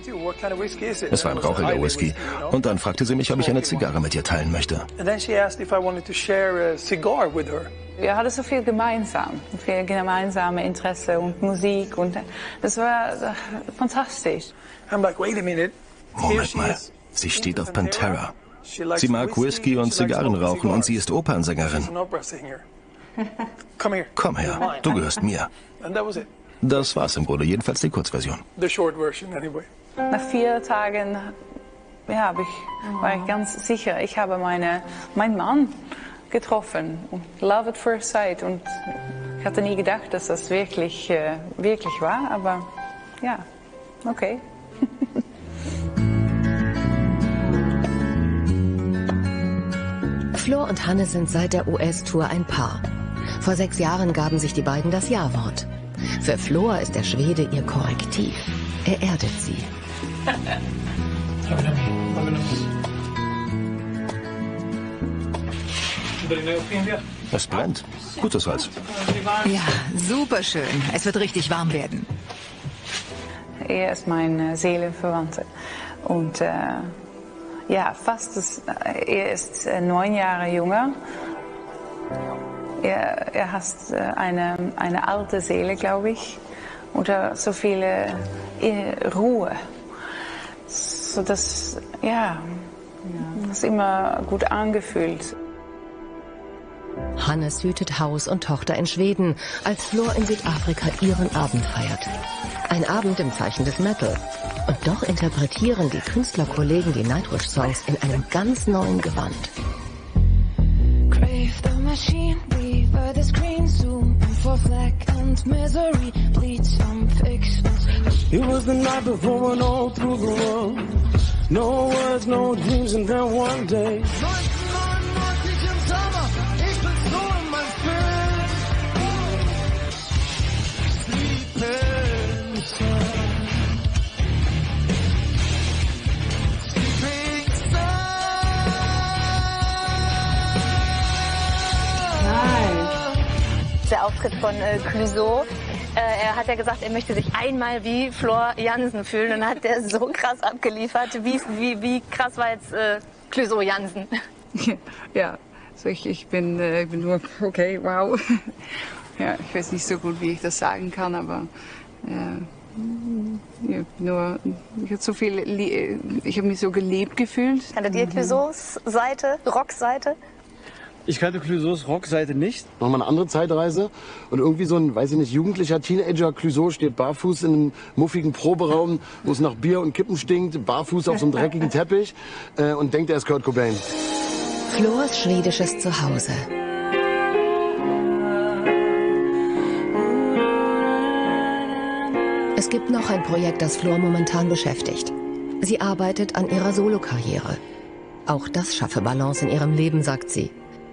[SPEAKER 8] Es war ein rauchiger Whisky. Und dann fragte sie mich, ob ich eine Zigarre mit ihr teilen möchte.
[SPEAKER 9] And then she asked if I wanted to share a cigar with her.
[SPEAKER 6] Wir hatten so viel gemeinsam, viel gemeinsame Interesse und Musik und das war fantastisch.
[SPEAKER 9] I'm like, wait a minute. Here
[SPEAKER 8] Moment mal. Sie steht auf Pantera.
[SPEAKER 9] She likes
[SPEAKER 8] Sie mag Whisky und Zigarren rauchen und sie ist Opernsängerin. Komm her, du gehörst mir.
[SPEAKER 9] And that was it.
[SPEAKER 8] Das war's im Grunde, jedenfalls die Kurzversion.
[SPEAKER 9] The short version, anyway.
[SPEAKER 6] Nach vier Tagen ja, hab ich, war ich ganz sicher, ich habe meine, meinen Mann getroffen. Love at first sight. Und ich hatte nie gedacht, dass das wirklich, äh, wirklich war. Aber ja, okay.
[SPEAKER 2] Flor und Hannes sind seit der US-Tour ein Paar. Vor sechs Jahren gaben sich die beiden das Ja-Wort. Für Flor ist der Schwede ihr Korrektiv. Er erdet sie.
[SPEAKER 8] Es brennt. Gutes Holz.
[SPEAKER 5] Ja, super schön. Es wird richtig warm werden.
[SPEAKER 6] Er ist mein äh, Seelenverwandter. Und äh, ja, fast das, äh, er ist äh, neun Jahre jünger. Er, er hat äh, eine, eine alte Seele, glaube ich. Und äh, so viele äh, Ruhe. So das, ja, das ist immer gut angefühlt.
[SPEAKER 2] Hannes hütet Haus und Tochter in Schweden, als Flor in Südafrika ihren Abend feiert. Ein Abend im Zeichen des Metal. Und doch interpretieren die Künstlerkollegen die Nightwish-Songs in einem ganz neuen Gewand.
[SPEAKER 17] Crave the machine, reaver the screen, zoom for flack and misery, bleed some fictions.
[SPEAKER 18] It was the night before went all through the world. No words, no dreams, and then one day.
[SPEAKER 19] Der Auftritt von äh, Clouseau. Äh, er hat ja gesagt, er möchte sich einmal wie Flor Jansen fühlen und hat der so krass abgeliefert. Wie, wie, wie krass war jetzt äh, Clouseau Jansen?
[SPEAKER 6] Ja, also ich, ich, bin, äh, ich bin nur, okay, wow. Ja, ich weiß nicht so gut, wie ich das sagen kann, aber äh, ja, nur, ich habe so viel, lie- ich habe mich so geliebt gefühlt.
[SPEAKER 19] Kanntet ihr Clouseaus Seite, Rockseite?
[SPEAKER 20] Ich kannte Clouseaus Rockseite nicht.
[SPEAKER 11] Nochmal eine andere Zeitreise. Und irgendwie so ein, weiß ich nicht, jugendlicher Teenager Clouseau steht barfuß in einem muffigen Proberaum, wo es nach Bier und Kippen stinkt, barfuß auf so einem dreckigen Teppich äh, und denkt, er ist Kurt Cobain.
[SPEAKER 2] Flors schwedisches Zuhause. Es gibt noch ein Projekt, das Flor momentan beschäftigt. Sie arbeitet an ihrer Solokarriere. Auch das schaffe Balance in ihrem Leben, sagt sie,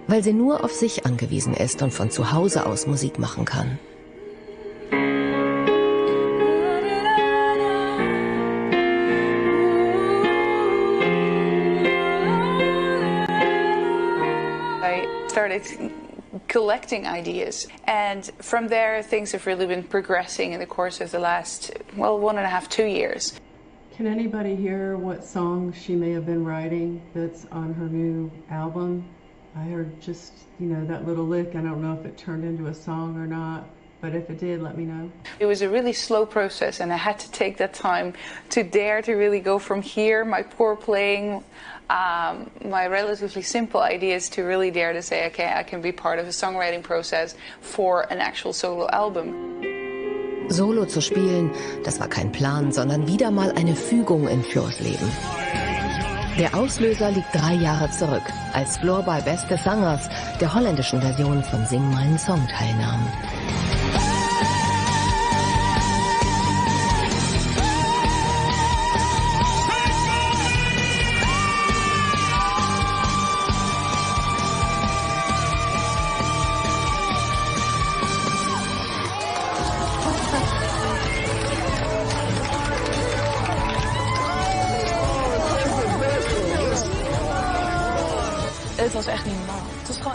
[SPEAKER 2] weil sie nur auf sich angewiesen ist und von zu Hause aus Musik machen kann.
[SPEAKER 6] I started collecting ideas. And from there, things have really been progressing in the course of the last, well, one and a half, two years.
[SPEAKER 1] Can anybody hear what song she may have been writing that's on her new album? I heard just, you know, that little lick. I don't know if it turned into a song or not, but if it did, let me know.
[SPEAKER 6] It was a really slow process, and I had to take that time to dare to really go from here, my poor playing, um, my relatively simple ideas, to really dare to say, okay, I can be part of a songwriting process for an actual solo album.
[SPEAKER 2] Solo zu spielen, das war kein Plan, sondern wieder mal eine Fügung in Flors Leben. Der Auslöser liegt drei Jahre zurück, als Flor bei Beste Sangers, der holländischen Version von Sing meinen Song teilnahm.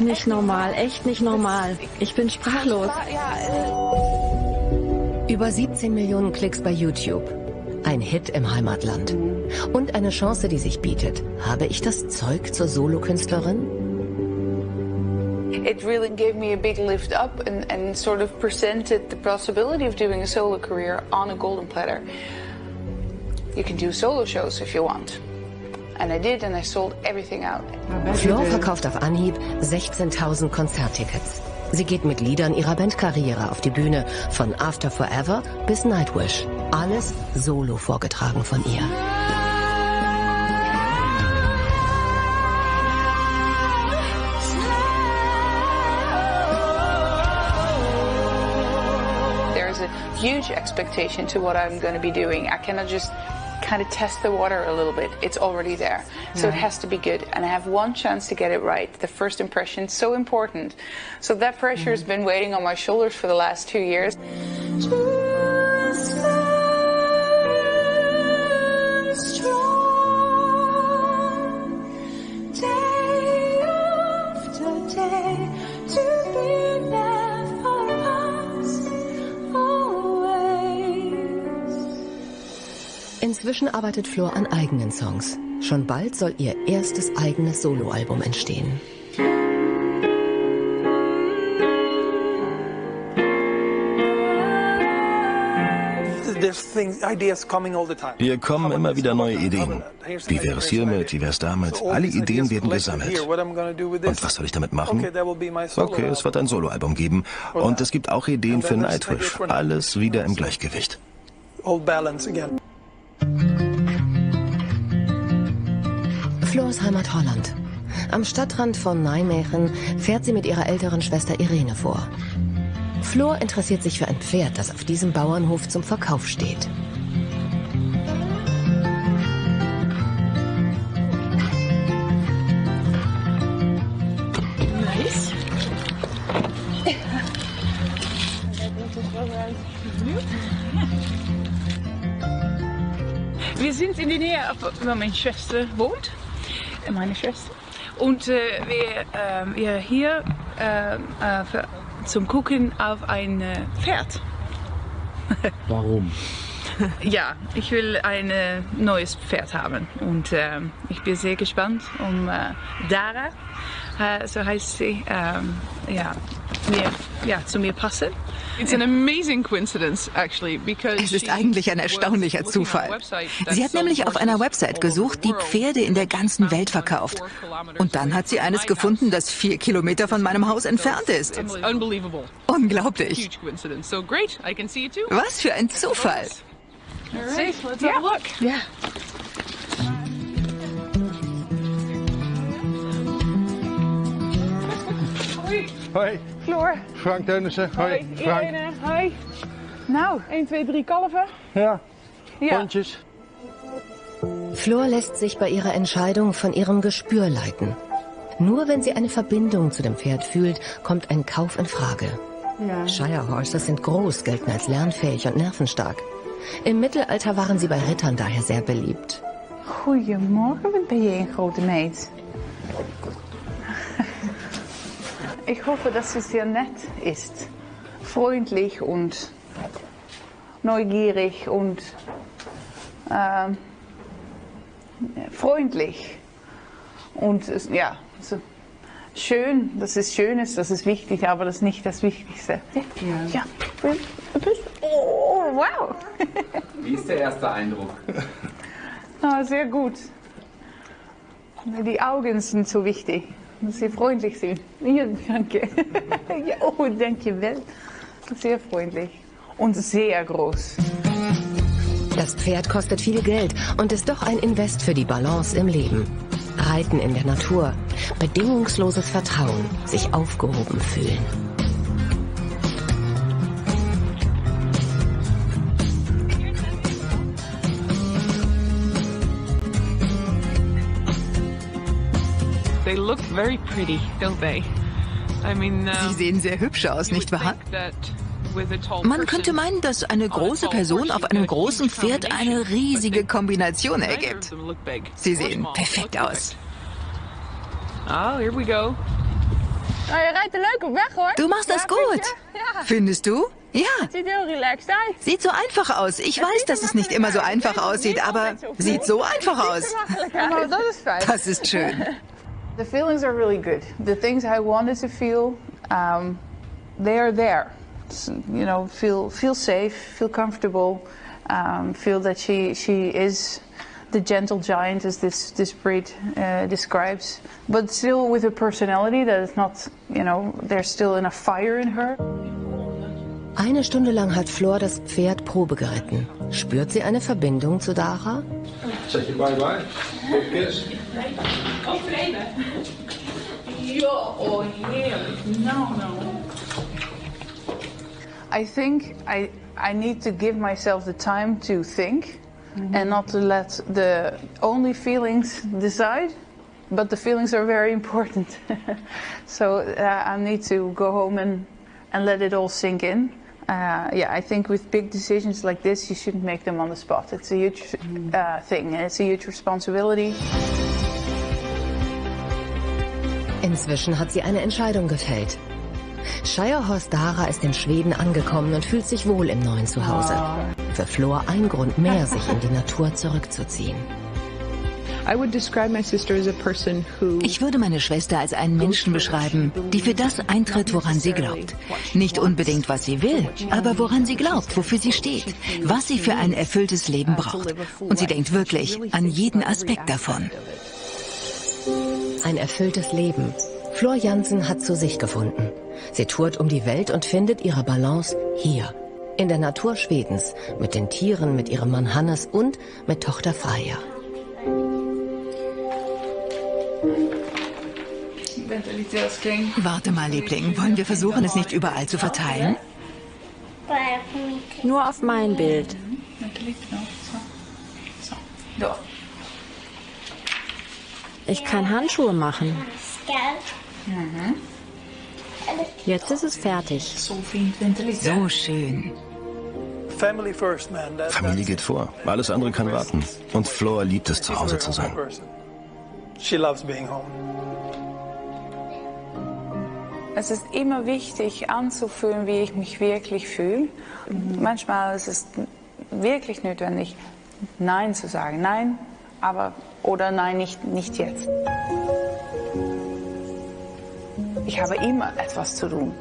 [SPEAKER 7] Nicht normal, echt nicht normal. Ich bin sprachlos.
[SPEAKER 2] Über 17 Millionen Klicks bei YouTube. Ein Hit im Heimatland. Und eine Chance, die sich bietet. Habe ich das Zeug zur Solokünstlerin?
[SPEAKER 6] It really gave me a big lift up and, and sort of presented the possibility of doing a solo career on a golden platter. You can do solo shows if you want.
[SPEAKER 2] Flor verkauft auf Anhieb 16.000 Konzerttickets. Sie geht mit Liedern ihrer Bandkarriere auf die Bühne, von After Forever bis Nightwish. Alles solo vorgetragen von ihr.
[SPEAKER 6] There's a huge expectation to what I'm going to be doing. I cannot just kind of test the water a little bit. It's already there. So it
[SPEAKER 1] mm.
[SPEAKER 6] has to be good. And I have one chance to get it right. The first impression is so important. So that pressure has mm. been waiting on my shoulders for the last two years.
[SPEAKER 2] Inzwischen arbeitet Flor an eigenen Songs. Schon bald soll ihr erstes eigenes Soloalbum entstehen.
[SPEAKER 9] All.
[SPEAKER 8] Hier kommen immer wieder neue Ideen. Wie wäre es hiermit? Wie wäre es damit? Alle Ideen werden gesammelt. Und was soll ich damit machen?
[SPEAKER 9] Okay,
[SPEAKER 8] es wird ein Soloalbum geben. Und es gibt auch Ideen für Nightwish. Alles wieder im Gleichgewicht.
[SPEAKER 2] Flors Heimat Holland. Am Stadtrand von Nijmegen fährt sie mit ihrer älteren Schwester Irene vor. Flor interessiert sich für ein Pferd, das auf diesem Bauernhof zum Verkauf steht.
[SPEAKER 3] Wir sind in der Nähe, wo meine Schwester wohnt, meine Schwester. Und äh, wir, ähm, wir hier ähm, äh, für, zum Gucken auf ein äh, Pferd.
[SPEAKER 20] Warum?
[SPEAKER 3] Ja, ich will ein äh, neues Pferd haben und ähm, ich bin sehr gespannt um äh, Dara, äh, so heißt sie, ähm, ja, mir, ja, zu mir passen. It's an amazing coincidence, actually, because
[SPEAKER 5] Es ist eigentlich ein erstaunlicher Zufall. Sie hat nämlich auf einer Website gesucht, die Pferde in der ganzen Welt verkauft. Und dann hat sie eines gefunden, das vier Kilometer von meinem Haus entfernt ist. Unglaublich.
[SPEAKER 3] Huge coincidence. So great, I can see you too.
[SPEAKER 5] Was für ein Zufall.
[SPEAKER 3] All right, let's have a look.
[SPEAKER 5] Ja.
[SPEAKER 21] Hoi,
[SPEAKER 6] Floor.
[SPEAKER 21] Frank Teunissen. Hoi, Frank.
[SPEAKER 6] Irene. Hoi. Nou, 1, 2, 3 kalven.
[SPEAKER 21] Ja,
[SPEAKER 6] Ja.
[SPEAKER 21] Pontjes.
[SPEAKER 2] Flor lässt sich bei ihrer Entscheidung von ihrem Gespür leiten. Nur wenn sie eine Verbindung zu dem Pferd fühlt, kommt ein Kauf in Frage.
[SPEAKER 1] Ja.
[SPEAKER 2] Shire Horses sind groß, gelten als lernfähig und nervenstark. Im Mittelalter waren sie bei Rittern daher sehr beliebt.
[SPEAKER 6] Goedemorgen, wat ben je een grote meid. Ich hoffe, dass sie sehr nett ist. Freundlich und neugierig und ähm, freundlich. Und ja, so schön, dass es schön ist, das ist wichtig, aber das ist nicht das Wichtigste. Ja, ja. Oh, wow.
[SPEAKER 22] Wie ist der erste Eindruck?
[SPEAKER 6] Ah, sehr gut. Die Augen sind so wichtig, sie freundlich sind. Ja, danke. Ja, oh, danke wel. Sehr freundlich und sehr groß.
[SPEAKER 2] Das Pferd kostet viel Geld und ist doch ein Invest für die Balance im Leben. Reiten in der Natur, bedingungsloses Vertrauen, sich aufgehoben fühlen.
[SPEAKER 5] Sie sehen sehr hübsch aus, nicht wahr? Man könnte meinen, dass eine große Person auf einem großen Pferd eine riesige Kombination ergibt. Sie sehen perfekt aus.
[SPEAKER 3] Oh, here we go.
[SPEAKER 6] Nou, je rijdt leuk op weg hoor.
[SPEAKER 5] Du machst das
[SPEAKER 6] Ja,
[SPEAKER 5] gut. Findest du? Ja.
[SPEAKER 6] Het ziet heel relaxed uit.
[SPEAKER 5] Sieht so einfach aus. Ich weiß, dass es nicht immer so einfach aussieht, aber sieht so einfach aus. Das ist schön.
[SPEAKER 6] The feelings are really good. The things I wanted to feel, um, they are there. S- you know, feel feel safe, feel comfortable, um, feel that she she is the gentle giant as this this breed uh, describes, but still with a personality that is not, you know, there's still enough fire in her.
[SPEAKER 2] Eine Stunde lang hat Flor das Pferd Probe geritten. Spürt sie eine Verbindung zu Dara?
[SPEAKER 22] Zeg je bye bye.
[SPEAKER 3] Oh. Ja, oh, heerlijk. Nou, nou.
[SPEAKER 6] I think I I need to give myself the time to think and not to let the only feelings decide. But the feelings are very important. so uh, I need to go home and, and let it all sink in. Uh, yeah, I think with big decisions like this, you shouldn't make them on the spot. It's a huge uh, thing and it's a huge responsibility.
[SPEAKER 2] Inzwischen hat sie eine Entscheidung gefällt. Shirehorse Dara ist in Schweden angekommen und fühlt sich wohl im neuen Zuhause. Für Flor ein Grund mehr, sich in die Natur zurückzuziehen.
[SPEAKER 5] Ich würde meine Schwester als einen Menschen beschreiben, die für das eintritt, woran sie glaubt. Nicht unbedingt, was sie will, aber woran sie glaubt, wofür sie steht, was sie für ein erfülltes Leben braucht. Und sie denkt wirklich an jeden Aspekt davon.
[SPEAKER 2] Ein erfülltes Leben. Flor Jansen hat zu sich gefunden. Sie tourt um die Welt und findet ihre Balance hier. In der Natur Schwedens, mit den Tieren, mit ihrem Mann Hannes und mit Tochter Freya.
[SPEAKER 5] Warte mal, Liebling, wollen wir versuchen, es nicht überall zu verteilen?
[SPEAKER 7] Nur auf mein Bild. Ich kann Handschuhe machen. Jetzt ist es fertig.
[SPEAKER 5] So schön.
[SPEAKER 9] Family first, man. That,
[SPEAKER 8] Familie geht vor. Alles andere kann warten. Und Flor liebt es, zu Hause zu sein.
[SPEAKER 9] She loves being home.
[SPEAKER 6] Es ist immer wichtig anzufühlen, wie ich mich wirklich fühle. Manchmal ist es wirklich notwendig, Nein zu sagen. Nein, aber oder nein, nicht, nicht jetzt. Ich habe immer etwas zu tun.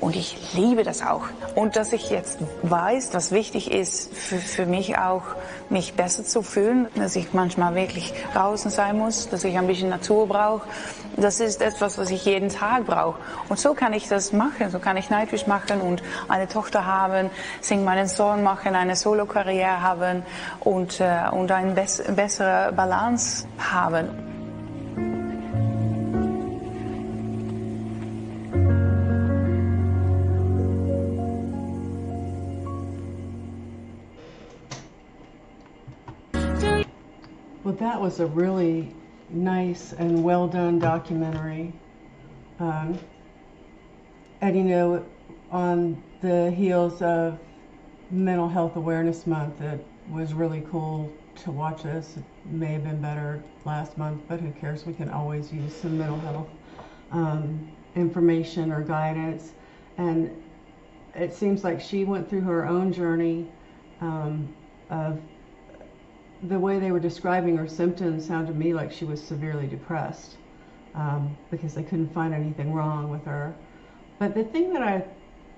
[SPEAKER 6] Und ich liebe das auch. Und dass ich jetzt weiß, was wichtig ist für, für mich auch, mich besser zu fühlen, dass ich manchmal wirklich draußen sein muss, dass ich ein bisschen Natur brauche. Das ist etwas, was ich jeden Tag brauche. Und so kann ich das machen. So kann ich Nightwish machen und eine Tochter haben, sing meinen Sohn machen, eine Solo-Karriere haben und, äh, und eine bess bessere Balance haben.
[SPEAKER 1] Was a really nice and well done documentary. Um, and you know, on the heels of Mental Health Awareness Month, it was really cool to watch this. It may have been better last month, but who cares? We can always use some mental health um, information or guidance. And it seems like she went through her own journey um, of the way they were describing her symptoms sounded to me like she was severely depressed um, because they couldn't find anything wrong with her. But the thing that I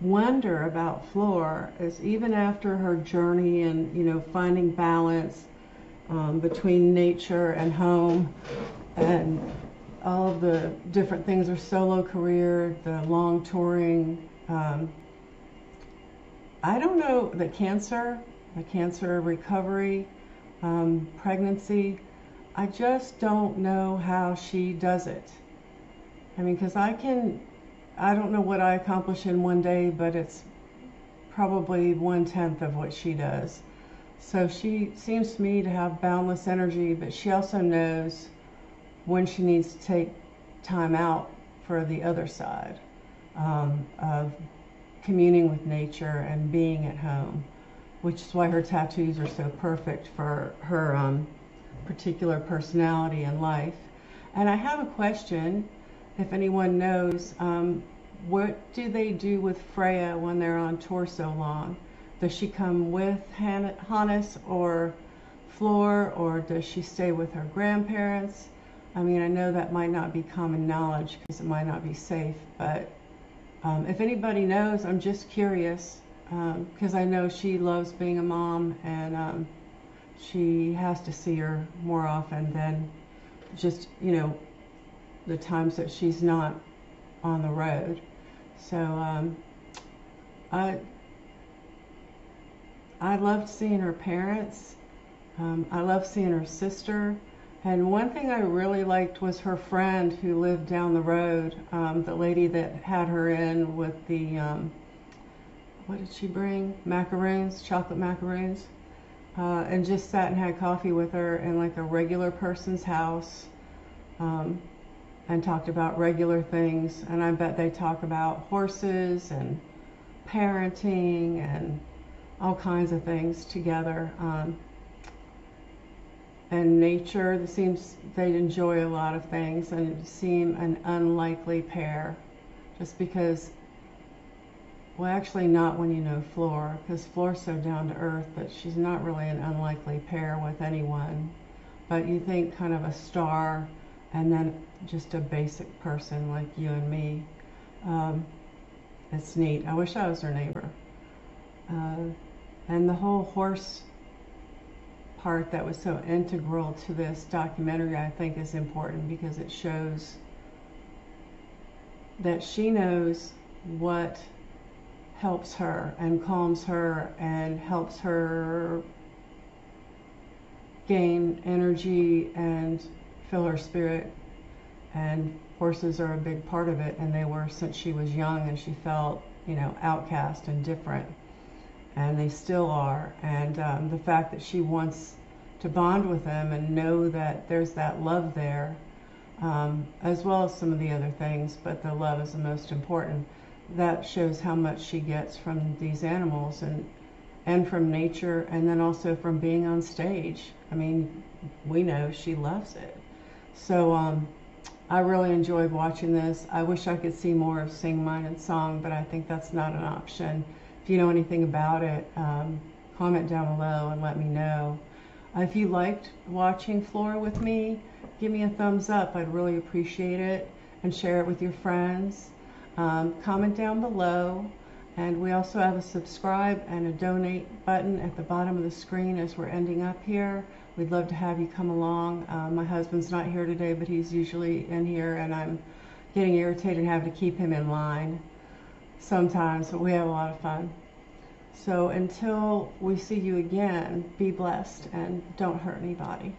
[SPEAKER 1] wonder about Floor is even after her journey and you know finding balance um, between nature and home and all of the different things her solo career the long touring um, i don't know the cancer the cancer recovery um, pregnancy i just don't know how she does it i mean because i can I don't know what I accomplish in one day, but it's probably one tenth of what she does. So she seems to me to have boundless energy, but she also knows when she needs to take time out for the other side um, of communing with nature and being at home, which is why her tattoos are so perfect for her um, particular personality and life. And I have a question if anyone knows, um, what do they do with Freya when they're on tour so long? Does she come with Han- Hannes or Floor, or does she stay with her grandparents? I mean, I know that might not be common knowledge because it might not be safe, but um, if anybody knows, I'm just curious because um, I know she loves being a mom and um, she has to see her more often than just, you know, the times that she's not on the road. So um, I I loved seeing her parents. Um, I loved seeing her sister. And one thing I really liked was her friend who lived down the road, um, the lady that had her in with the, um, what did she bring? Macaroons, chocolate macaroons. Uh, and just sat and had coffee with her in like a regular person's house. Um, and talked about regular things. And I bet they talk about horses and parenting and all kinds of things together. Um, and nature, it seems they'd enjoy a lot of things and seem an unlikely pair just because, well, actually, not when you know Floor, because Floor's so down to earth that she's not really an unlikely pair with anyone. But you think kind of a star and then just a basic person like you and me. Um, it's neat. I wish I was her neighbor. Uh, and the whole horse part that was so integral to this documentary, I think, is important because it shows that she knows what helps her and calms her and helps her gain energy and fill her spirit. And horses are a big part of it, and they were since she was young, and she felt, you know, outcast and different. And they still are. And um, the fact that she wants to bond with them and know that there's that love there, um, as well as some of the other things, but the love is the most important. That shows how much she gets from these animals and and from nature, and then also from being on stage. I mean, we know she loves it. So um, I really enjoyed watching this. I wish I could see more of Sing Mine and Song, but I think that's not an option. If you know anything about it, um, comment down below and let me know. Uh, if you liked watching Flora with me, give me a thumbs up. I'd really appreciate it. And share it with your friends. Um, comment down below. And we also have a subscribe and a donate button at the bottom of the screen as we're ending up here. We'd love to have you come along. Uh, my husband's not here today, but he's usually in here, and I'm getting irritated having to keep him in line sometimes, but we have a lot of fun. So until we see you again, be blessed and don't hurt anybody.